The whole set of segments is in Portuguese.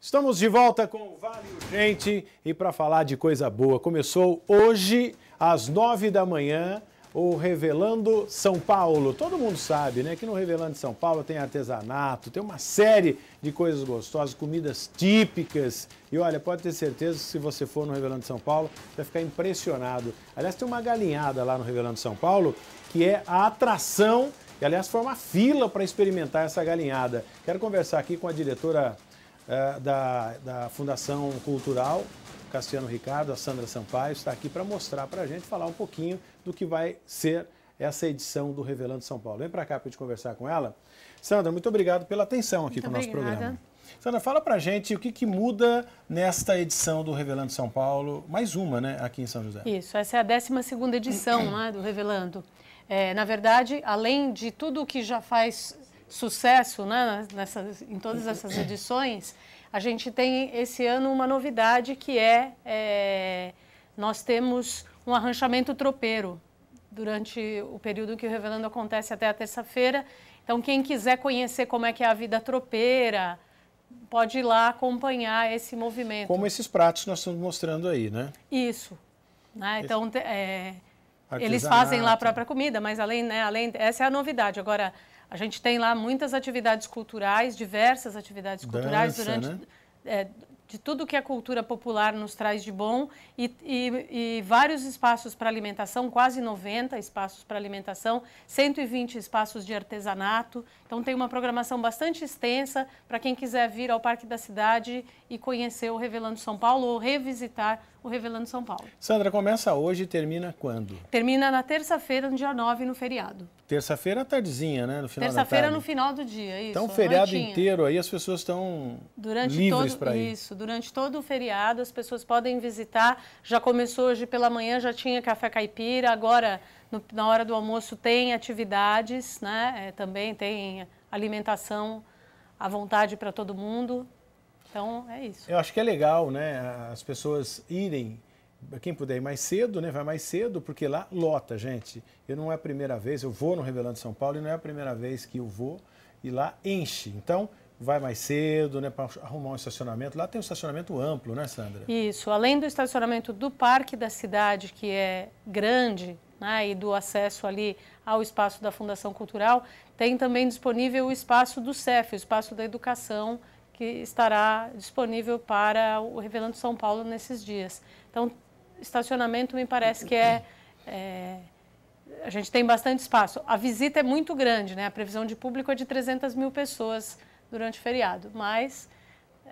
Estamos de volta com o Vale Urgente e para falar de coisa boa, começou hoje às nove da manhã o Revelando São Paulo. Todo mundo sabe, né, que no Revelando São Paulo tem artesanato, tem uma série de coisas gostosas, comidas típicas. E olha, pode ter certeza que se você for no Revelando São Paulo, vai ficar impressionado. Aliás, tem uma galinhada lá no Revelando São Paulo que é a atração e, aliás, foi uma fila para experimentar essa galinhada. Quero conversar aqui com a diretora uh, da, da Fundação Cultural, Cassiano Ricardo, a Sandra Sampaio, está aqui para mostrar para a gente, falar um pouquinho do que vai ser essa edição do Revelando São Paulo. Vem para cá para a gente conversar com ela. Sandra, muito obrigado pela atenção aqui muito com o nosso obrigada. programa. Sandra, fala para a gente o que, que, muda nesta edição do Revelando São Paulo, mais uma, né, aqui em São José. Isso, essa é a 12 edição né, do Revelando. É, na verdade, além de tudo que já faz sucesso né, nessas, em todas essas edições, a gente tem esse ano uma novidade que é, é nós temos um arranchamento tropeiro durante o período que o Revelando acontece até a terça-feira. Então, quem quiser conhecer como é que é a vida tropeira, pode ir lá acompanhar esse movimento. Como esses pratos que nós estamos mostrando aí, né? Isso. Né? Então, é, eles fazem lá a própria comida, mas além, né, além, essa é a novidade. Agora, a gente tem lá muitas atividades culturais, diversas atividades culturais Dança, durante. Né? É, de tudo que a cultura popular nos traz de bom e, e, e vários espaços para alimentação, quase 90 espaços para alimentação, 120 espaços de artesanato. Então tem uma programação bastante extensa para quem quiser vir ao Parque da Cidade e conhecer o Revelando São Paulo ou revisitar o Revelando São Paulo. Sandra, começa hoje e termina quando? Termina na terça-feira, no dia 9, no feriado. Terça-feira, tardezinha, né? No final Terça-feira, no final do dia, isso. Então, o feriado inteiro aí, as pessoas estão durante livres para ir. Isso, durante todo o feriado, as pessoas podem visitar. Já começou hoje pela manhã, já tinha café caipira, agora, no, na hora do almoço, tem atividades, né? É, também tem alimentação à vontade para todo mundo. Então, é isso. Eu acho que é legal, né, as pessoas irem, quem puder ir mais cedo, né, vai mais cedo, porque lá lota, gente. Eu não é a primeira vez, eu vou no Revelando São Paulo e não é a primeira vez que eu vou e lá enche. Então, vai mais cedo, né, para arrumar um estacionamento. Lá tem um estacionamento amplo, né, Sandra? Isso. Além do estacionamento do parque da cidade, que é grande, né, e do acesso ali ao espaço da Fundação Cultural, tem também disponível o espaço do CEF, o espaço da educação, que estará disponível para o Revelando São Paulo nesses dias. Então, estacionamento me parece que é, é, a gente tem bastante espaço. A visita é muito grande, né? A previsão de público é de 300 mil pessoas durante o feriado, mas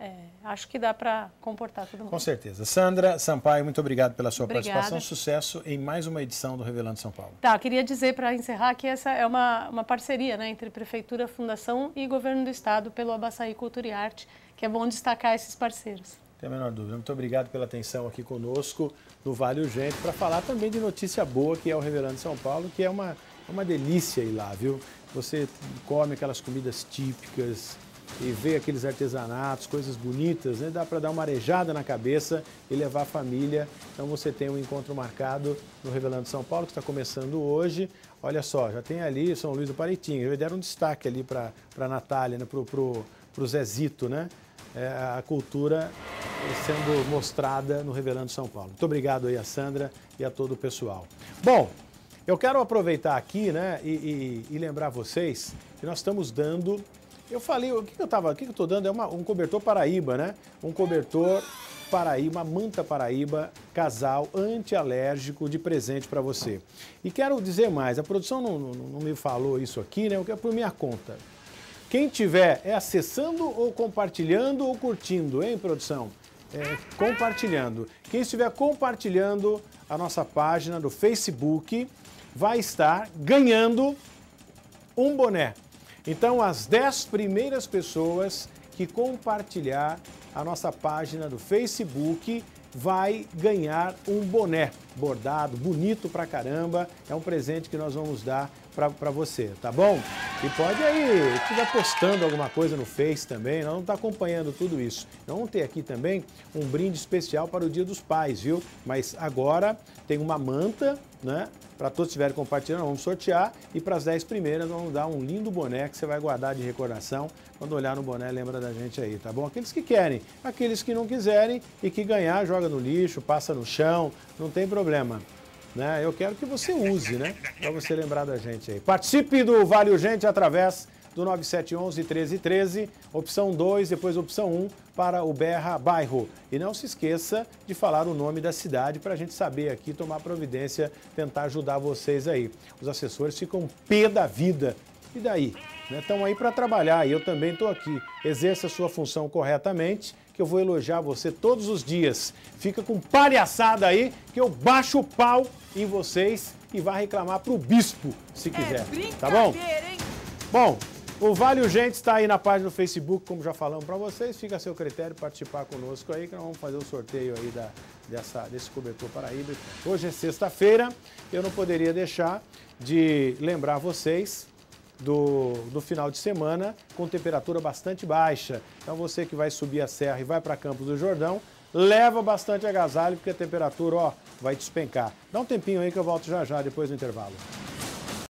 é, acho que dá para comportar todo mundo. Com certeza. Sandra Sampaio, muito obrigado pela sua Obrigada. participação. Sucesso em mais uma edição do Revelando São Paulo. Tá, queria dizer para encerrar que essa é uma, uma parceria né, entre Prefeitura, Fundação e Governo do Estado pelo Abaçaí Cultura e Arte, que é bom destacar esses parceiros. Tem a menor dúvida. Muito obrigado pela atenção aqui conosco no Vale Urgente para falar também de notícia boa que é o Revelando São Paulo, que é uma, uma delícia ir lá, viu? Você come aquelas comidas típicas, e ver aqueles artesanatos, coisas bonitas, né? dá para dar uma arejada na cabeça e levar a família. Então você tem um encontro marcado no Revelando São Paulo, que está começando hoje. Olha só, já tem ali São Luís do Paritinho. Eu deram um destaque ali para a Natália, né? para o Zezito, né? É, a cultura sendo mostrada no Revelando São Paulo. Muito obrigado aí a Sandra e a todo o pessoal. Bom, eu quero aproveitar aqui né, e, e, e lembrar vocês que nós estamos dando eu falei, o que eu tava, o que eu estou dando é uma, um cobertor Paraíba, né? Um cobertor Paraíba, uma manta Paraíba, casal antialérgico de presente para você. E quero dizer mais, a produção não, não, não me falou isso aqui, né? O que é por minha conta. Quem tiver é acessando ou compartilhando ou curtindo, hein, produção? É, compartilhando. Quem estiver compartilhando a nossa página do Facebook vai estar ganhando um boné. Então, as 10 primeiras pessoas que compartilhar a nossa página do Facebook vai ganhar um boné bordado, bonito pra caramba. É um presente que nós vamos dar para você, tá bom? E pode aí, estiver postando alguma coisa no Face também, nós estar tá acompanhando tudo isso. Nós vamos ter aqui também um brinde especial para o Dia dos Pais, viu? Mas agora tem uma manta né? Para todos que estiverem compartilhando, vamos sortear. E para as 10 primeiras, vamos dar um lindo boné que você vai guardar de recordação. Quando olhar no boné, lembra da gente aí, tá bom? Aqueles que querem, aqueles que não quiserem e que ganhar, joga no lixo, passa no chão, não tem problema. Né? Eu quero que você use, né? Para você lembrar da gente aí. Participe do Vale Urgente através do 9711 1313, opção 2, depois opção 1 para o Berra Bairro. E não se esqueça de falar o nome da cidade para a gente saber aqui, tomar providência, tentar ajudar vocês aí. Os assessores ficam pé da vida. E daí? Estão né? aí para trabalhar e eu também estou aqui. Exerça a sua função corretamente, que eu vou elogiar você todos os dias. Fica com palhaçada aí, que eu baixo o pau em vocês e vá reclamar para o bispo, se quiser. É tá bom? Hein? Bom, o Vale Urgente está aí na página do Facebook, como já falamos para vocês. Fica a seu critério participar conosco aí, que nós vamos fazer o sorteio aí da, dessa, desse cobertor paraíba. Hoje é sexta-feira, eu não poderia deixar de lembrar vocês do, do final de semana com temperatura bastante baixa. Então você que vai subir a serra e vai para Campos do Jordão, leva bastante agasalho, porque a temperatura ó, vai despencar. Dá um tempinho aí que eu volto já já, depois do intervalo.